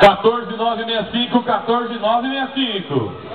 14965, 14965.